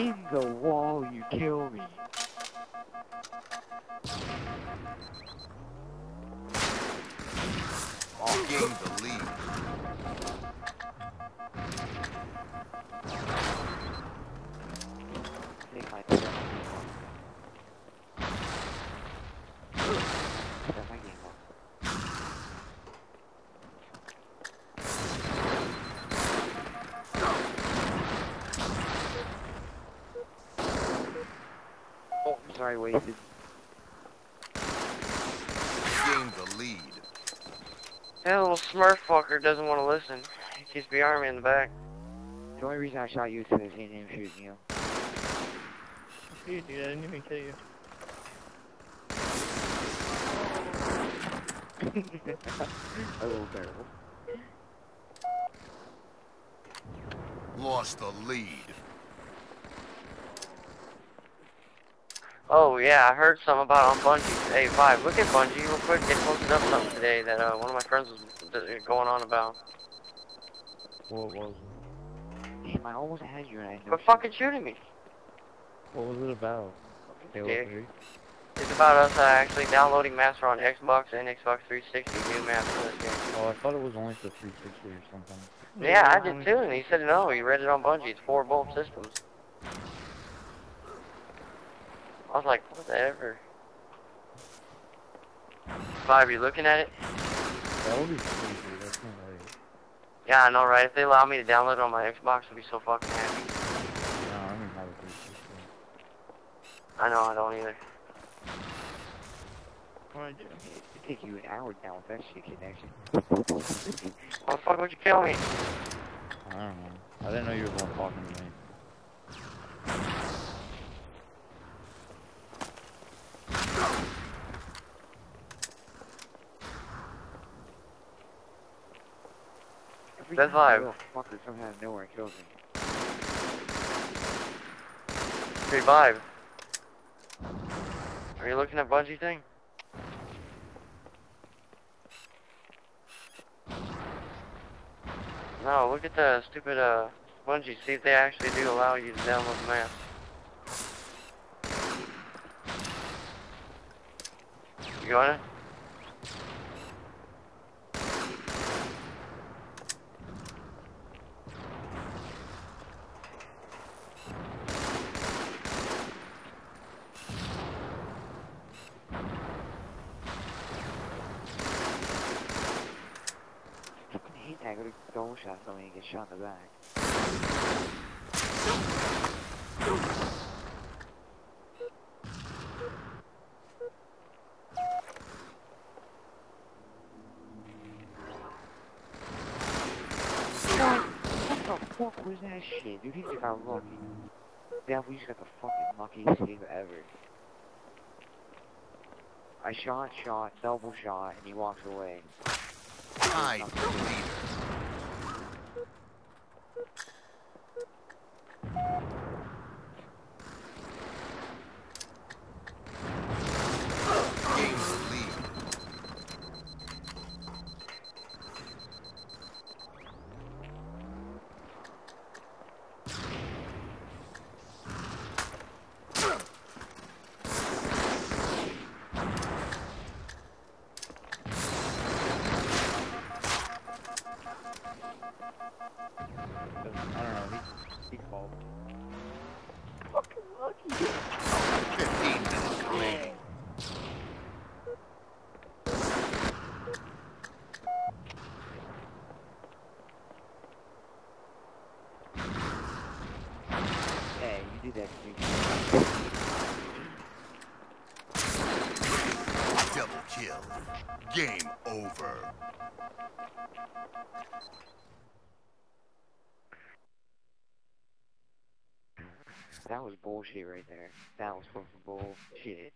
In the wall, you kill me. Gained the I'm sorry, wasted. Gained the lead. That little smurf fucker doesn't want to listen. He keeps behind me in the back. The only reason I shot you is because I seen him shooting you. You dude, I didn't even kill you. A little terrible. Lost the lead. Oh yeah, I heard something about on Bungie. Hey, Five, look at Bungie real quick. They posted up something today that uh, one of my friends was going on about. What was it? Damn, I almost had you and I Quit fucking shooting me. What was it about? Halo It's about us uh, actually downloading maps for on Xbox and Xbox 360 new maps for this game. Oh, I thought it was only for 360 or something. Yeah, I did too, and he said no. He read it on Bungie. It's for both systems. I was like, whatever. Vibe, you looking at it? That would be crazy, that's not right. Yeah, I know, right? If they allow me to download it on my Xbox, I'd be so fucking happy. No, I don't have a 360. I know, I don't either. What I do? It'd take you an hour down with that shit connection. Why the fuck would you kill me? I don't know. I didn't know you were the one talking to me. That's vibe. little fucker comes out of nowhere and kills me. Hey, Vibe. Are you looking at Bungie thing? No, look at the stupid, uh, Bungie. See if they actually do allow you to download the map. You got it? I fucking hate that. I go to double shot somebody and get shot in the back. What the fuck was that shit? Dude, he just got lucky. Yeah, we just got the fucking luckiest game ever. I shot, shot, double shot, and he walks away. Tied the leader. Gained the lead. I don't know, he, he. Fucking lucky. 15 minutes remaining. Hey, you did that to me. Double kill. Game over. That was bullshit right there. That was fucking bullshit.